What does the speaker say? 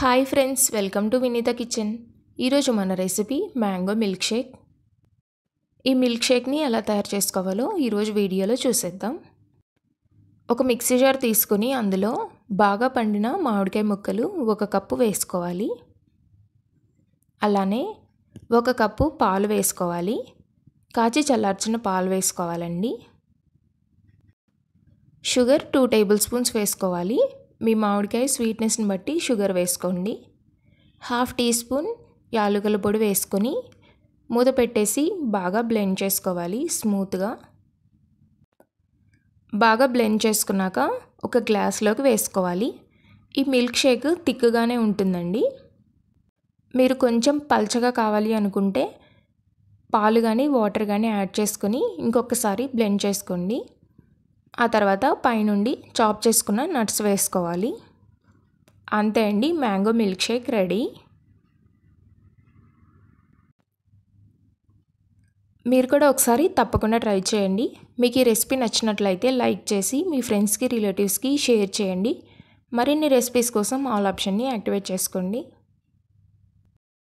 Hi friends welcome to Vineetha kitchen ఈరోజు మన recipe mango milk shake ఈ milk షేక్ని ఎలా తయారు చేసుకోవాలో ఈరోజు వీడియోలో చూసేద్దాం. ఒక మిక్సీ జార్ తీసుకుని అందులో బాగా పండిన మామిడికాయ ముక్కలు ఒక కప్పు వేసుకోవాలి. అలానే ఒక కప్పు పాలు వేసుకోవాలి. కాచి చల్లార్చిన పాలు వేసుకోవాలండి. షుగర్ టూ టేబుల్ స్పూన్స్ వేసుకోవాలి. మీ మామిడికాయ స్వీట్నెస్ని బట్టి షుగర్ వేసుకోండి. హాఫ్ టీ స్పూన్ యాలకుల పొడి వేసుకొని మూత పెట్టేసి బాగా బ్లెండ్ చేసుకోవాలి స్మూత్గా. బాగా బ్లెండ్ చేసుకున్నాక ఒక గ్లాస్లోకి వేసుకోవాలి. ఈ మిల్క్ షేక్ తిక్కుగానే ఉంటుందండి. మీరు కొంచెం పల్చగా కావాలి అనుకుంటే పాలు కానీ వాటర్ కానీ యాడ్ చేసుకొని ఇంకొకసారి బ్లెండ్ చేసుకోండి. ఆ తర్వాత పైనుండి చాప్ చేసుకున్న నట్స్ వేసుకోవాలి. అంతే అండి మ్యాంగో మిల్క్ షేక్ రెడీ. మీరు కూడా ఒకసారి తప్పకుండా ట్రై చేయండి. మీకు ఈ రెసిపీ నచ్చినట్లయితే లైక్ చేసి మీ ఫ్రెండ్స్కి రిలేటివ్స్కి షేర్ చేయండి. మరిన్ని రెసిపీస్ కోసం ఆల్ ఆప్షన్ని యాక్టివేట్ చేసుకోండి.